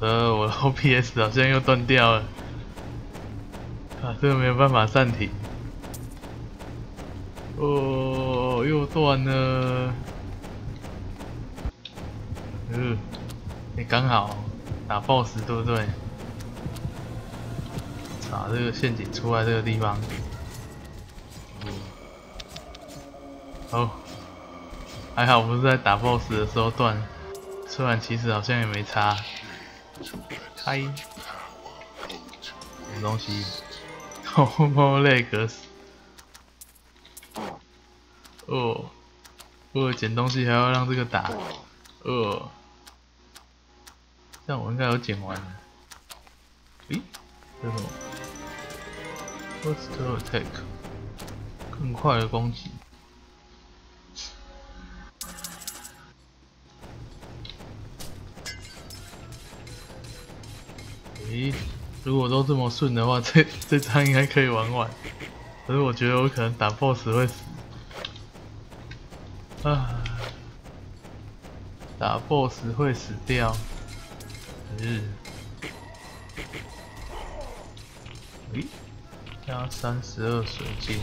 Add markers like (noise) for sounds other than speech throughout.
呃，我 (laughs) 的 OPS 好像又断掉了。啊，这个没有办法暂停。哦，又断了。嗯，你刚好打 BOSS 对不对？啊，这个陷阱出来这个地方。哦，还好不是在打 BOSS 的时候断，虽然其实好像也没差。开，什么东西？哦，猫累格死。哦，我捡东西还要让这个打。哦，这样我应该有捡完了。咦，这什么？Faster attack，更快的攻击。咦，如果都这么顺的话，(laughs) 这这张应该可以玩完。可是我觉得我可能打 BOSS 会死。啊，打 BOSS 会死掉。日。咦，加三十二水晶。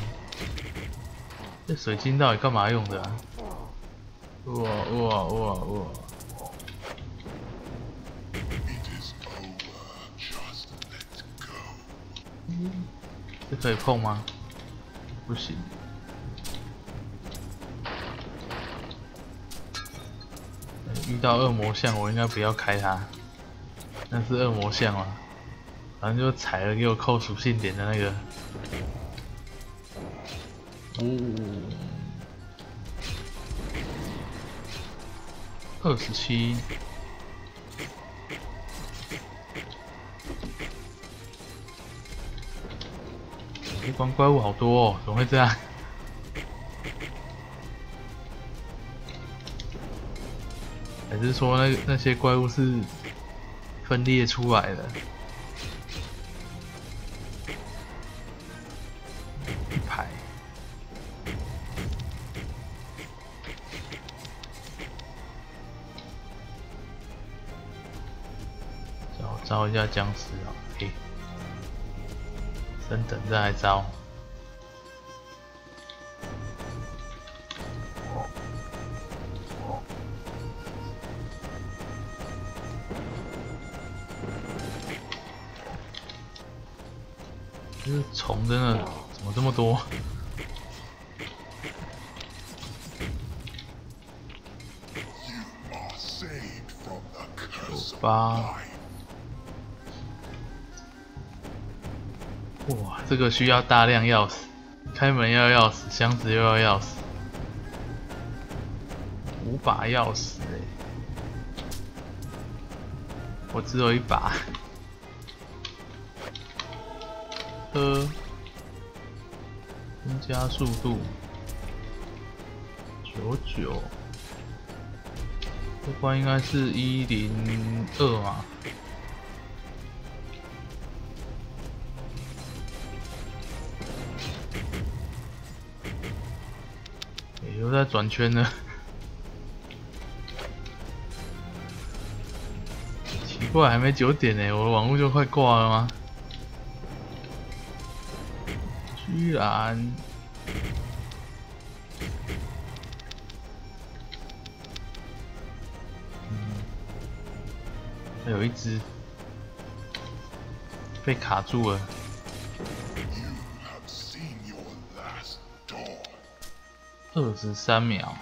这水晶到底干嘛用的？哇哇哇哇！这可以碰吗？不行。遇到恶魔像，我应该不要开它。那是恶魔像吗？反正就踩了给我扣属性点的那个。哦，二十七。光怪物好多哦，怎么会这样？还是说那那些怪物是分裂出来的？一排，招招一下僵尸啊！嘿。升等再来招，这虫真的怎么这么多？九八。哇，这个需要大量钥匙，开门要钥匙，箱子又要钥匙，五把钥匙哎，我只有一把，呃，增加速度，九九，这关应该是一零二嘛。又在转圈呢，奇怪，还没九点呢，我的网络就快挂了吗？居然，还有一只被卡住了。二十三秒，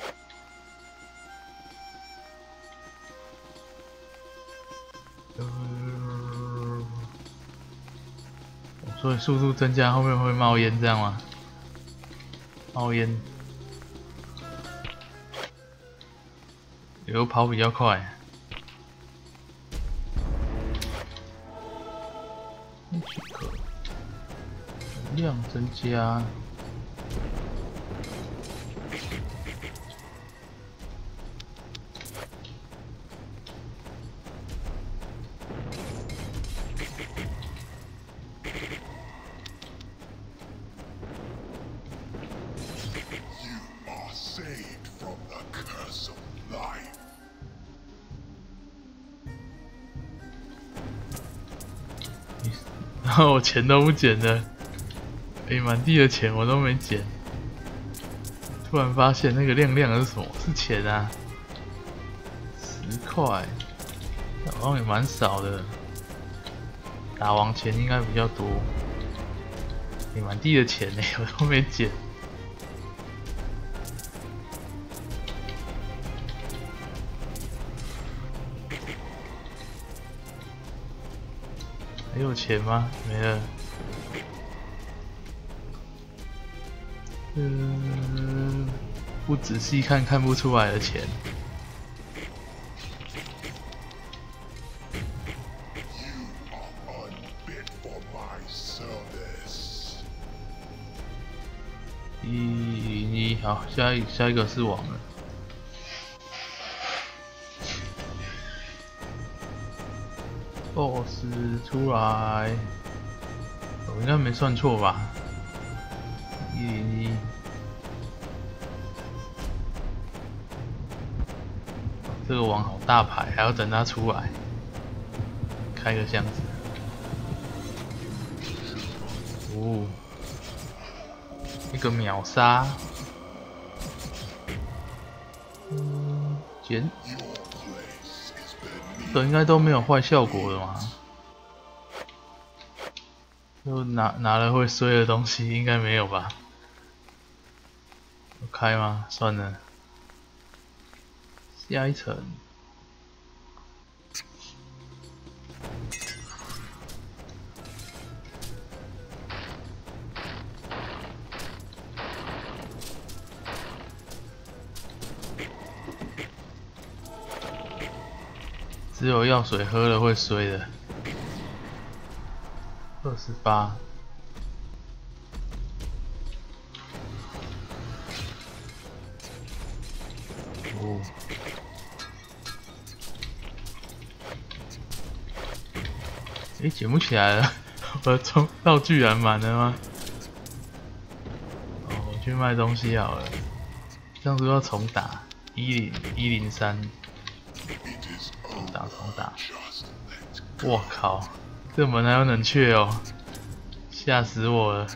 所以速度增加，后面会冒烟，这样吗？冒烟，有跑比较快，量增加。然后我钱都不捡的，哎，满地的钱我都没捡。突然发现那个亮亮的是什么？是钱啊，十块，好像也蛮少的。打王钱应该比较多。哎，满地的钱呢，我都没捡。还有钱吗？没了。嗯，不仔细看看不出来的钱。一你好，下一下一个是网了。Boss 出来，我应该没算错吧？一零一，这个网好大牌，还要等它出来，开个箱子。哦，一个秒杀，嗯，捡。本应该都没有坏效果的嘛？就拿拿了会碎的东西，应该没有吧？开吗？算了，下一层。只有药水喝了会衰的。二十八。哦哎，捡不起来了，(laughs) 我重道具然满了吗？哦，去卖东西好了，这样子要重打一零一零三。我靠，这门还有冷却哦，吓死我了！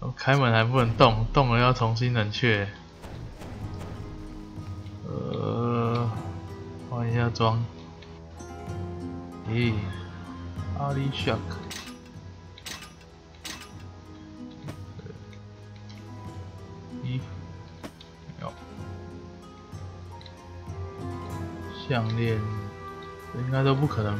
我开门还不能动，动了要重新冷却。呃，换一下装。咦，阿里 shock。项链，应该都不可能。